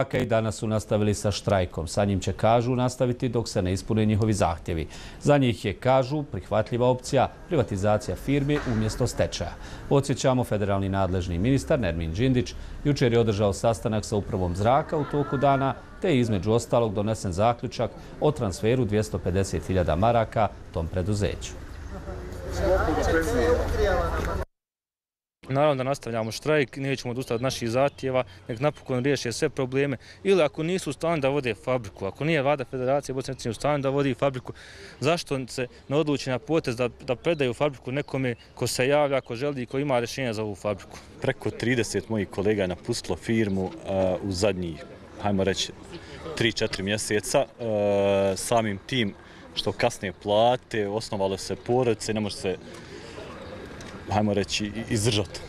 i danas su nastavili sa štrajkom. Sa njim će, kažu, nastaviti dok se ne ispune njihovi zahtjevi. Za njih je, kažu, prihvatljiva opcija privatizacija firme umjesto stečaja. Podsjećamo, federalni nadležni ministar Nermin Đindić jučer je održao sastanak sa upravom zraka u toku dana, te je između ostalog donesen zaključak o transferu 250.000 maraka tom preduzeću. Naravno da nastavljamo štrajk, nećemo odustati od naših zatijeva, nek napokon riješe sve probleme. Ili ako nisu u stanju da vode fabriku, ako nije vlada federacije Bosne u stanju da vodi fabriku, zašto se ne odluči na potez da, da predaju fabriku nekome ko se javlja, ko želi i ko ima rješenja za ovu fabriku? Preko 30 mojih kolega je napustilo firmu uh, u zadnjih, hajmo reći, 3-4 mjeseca. Uh, samim tim što kasnije plate, osnovalo se porodice, ne može se hajmo reći, izdržati.